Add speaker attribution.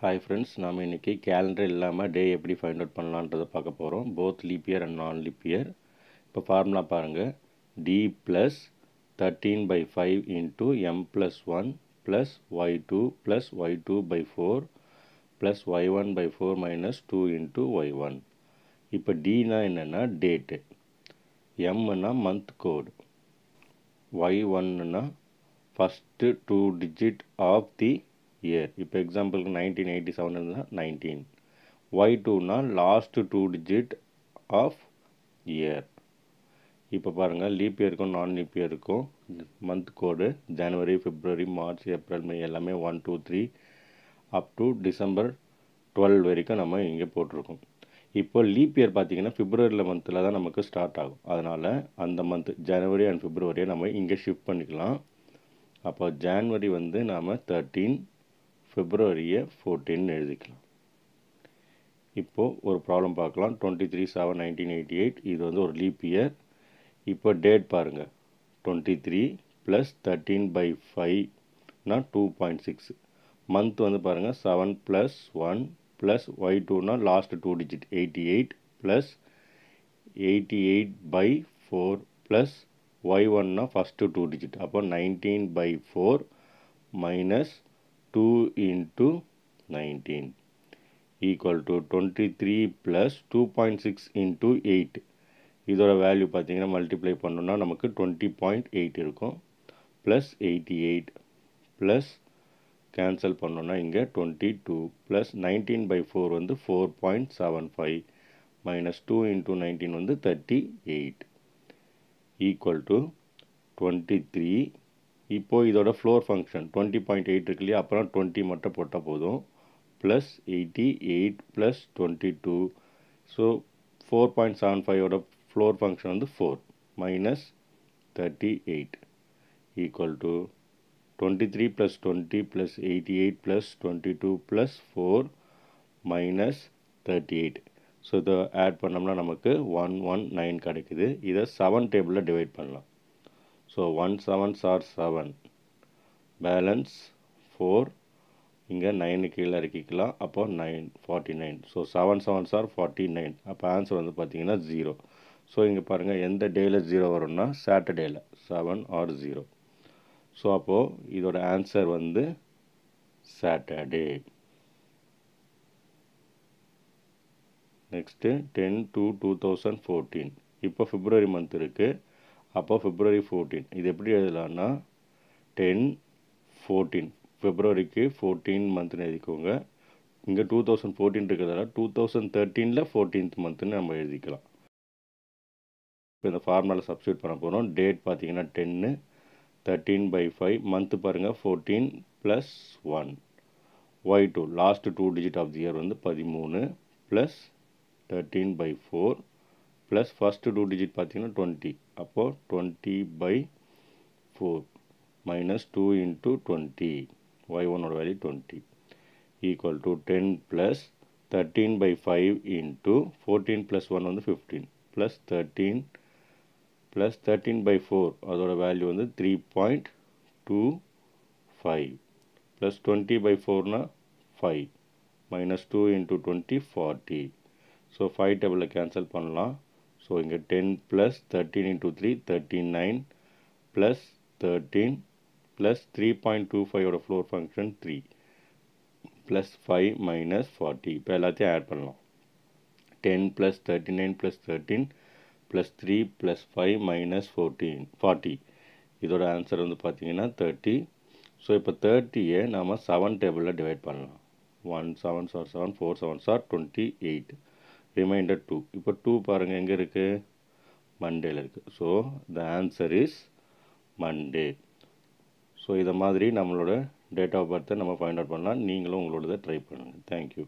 Speaker 1: Hi friends நாம் இன்றைக்கி calendar இல்லாமல் டே எப்படி ஃபைண்ட் அவுட் பண்ணலான்றதை பார்க்க போகிறோம் both leap year and non leap year இப்போ ஃபார்முலா பாருங்கள் D plus thirteen by five into M plus one plus Y two plus Y two by four plus Y one by four minus two into Y one இப்போ டினா என்னென்னா date எம்னா month code Y ஒன்னுனா first two digit of the year இப்போ எக்ஸாம்பிளுக்கு nineteen eighty seven இருந்தால் nineteen Y டூனால் last two digit of year இப்போ பாருங்கள் leap இயருக்கும் நான் leap இயருக்கும் month code January February March April May எல்லாமே one two three up to December twelve வரைக்கும் நம்ம இங்கே போட்டிருக்கோம். இப்போ லீப் இயர் பார்த்தீங்கன்னா ஃபிப்ரவரியில் மந்தில் தான் நமக்கு ஸ்டார்ட் ஆகும். அதனால் அந்த மந்த் ஜனவரி அண்ட் ஃபிப்ரவரியை நம்ம இங்கே ஷிஃப்ட் பண்ணிக்கலாம். அப்போ ஜான்வரி வந்து நாம் தேர்ட்டீன் பிப்ரவரியை ஃபோர்டீன் எழுதிக்கலாம். இப்போது ஒரு ப்ராப்ளம் பார்க்கலாம். Twenty three seven nineteen eighty eight இது வந்து ஒரு லீப் இயர் இப்போ டேட் பாருங்கள் twenty three plus thirteen by ஃபைவ்னா two point six month வந்து பாருங்கள் seven plus one plus Y டூனா last two digit eighty eight plus eighty eight by four plus Y ஒன்னா first two digit அப்போ nineteen by four minus two into nineteen equal to twenty three plus two point six into eight இதோட value பார்த்தீங்கன்னா multiply பண்ணோன்னா நமக்கு twenty point eight இருக்கும். Plus eighty eight plus cancel பண்ணோன்னா இங்கே twenty two plus nineteen by four வந்து four point seven five minus two into nineteen வந்து thirty eight equal to twenty three இப்போது இதோட floor function twenty point eight இருக்கு இல்லையா அப்புறம் டுவெண்ட்டி மட்டும் போட்டால் போதும். Plus eighty eight plus twenty two so four point seven ஃபைவோட floor function வந்து four minus thirty eight equal to twenty three plus twenty plus eighty eight plus twenty two plus four minus thirty eight so இதை add பண்ணோம்னா நமக்கு one one nine கிடைக்குது. இதை seven டேபிளில் divide பண்ணலாம். So one sevens are seven balance four இங்கே nine கீழே இறக்கிக்கலாம். அப்போ nine forty nine so seven sevens are forty nine அப்போ ஆன்சர் வந்து பார்த்தீங்கன்னா ஜீரோ ஸோ இங்கே பாருங்கள் எந்த டேயில் ஜீரோ வரும்னா சாட்டர்டேயில் செவன் ஆர் ஜீரோ ஸோ அப்போது இதோட ஆன்சர் வந்து Saturday next ten two two thousand fourteen இப்போ ஃபிப்ரவரி மந்த் இருக்குது அப்போ ஃபிப்ரவரி ஃபோர்டீன் இது எப்படி எழுதலான்னா டென் ஃபோர்டீன் ஃபிப்ரவரிக்கு ஃபோர்டீன் மந்த்னு எழுதிக்கோங்க. இங்கே டூ தௌசண்ட் ஃபோர்டீன் இருக்கிறதால டூ தௌசண்ட் தேர்ட்டீனில் ஃபோர்டீன்த் மந்த்னு நம்ம எழுதிக்கலாம். இப்போ இந்த ஃபார்முலாவில் சப்ஸ்டியூட் பண்ண போகிறோம் டேட் பார்த்தீங்கன்னா டென்னு தேர்ட்டீன் பை ஃபைவ் மந்த்து பாருங்கள் fourteen plus one Y two last two digit of the year வந்து பதிமூணு plus thirteen by four plus first two digit பார்த்தீங்கன்னா டுவெண்ட்டி அப்போது twenty by four minus two into twenty. Y ஒன்னோட value twenty. Equal to ten plus thirteen by five into fourteen plus one வந்து fifteen plus thirteen plus thirteen by four அதோட value வந்து three point two five plus twenty by ஃபோர்னா five minus two into twenty forty so five டேபிளில் cancel பண்ணலாம். So இங்கே ten plus thirteen into three thirty nine plus thirteen plus three point two ஃபைவோட floor function three plus five minus forty இப்போ எல்லாத்தையும் add பண்ணலாம். Ten plus thirty nine plus thirteen plus three plus five minus fourteen forty இதோட answer வந்து பார்த்தீங்கன்னா thirty so இப்போ தேர்ட்டியை நாம் seven டேபிளில் divide பண்ணலாம். One seven sir seven four seven sir twenty eight reminder two இப்போ டூ பாருங்கள் எங்கே இருக்குது மண்டேல இருக்குது so the answer is Monday so இதை மாதிரி நம்மளோட டேட் ஆஃப் பர்த்தை நம்ம ஃபைண்ட் அவுட் பண்ணலாம். நீங்களும் உங்களோடதை ட்ரை பண்ணுங்கள் தேங்க்யூ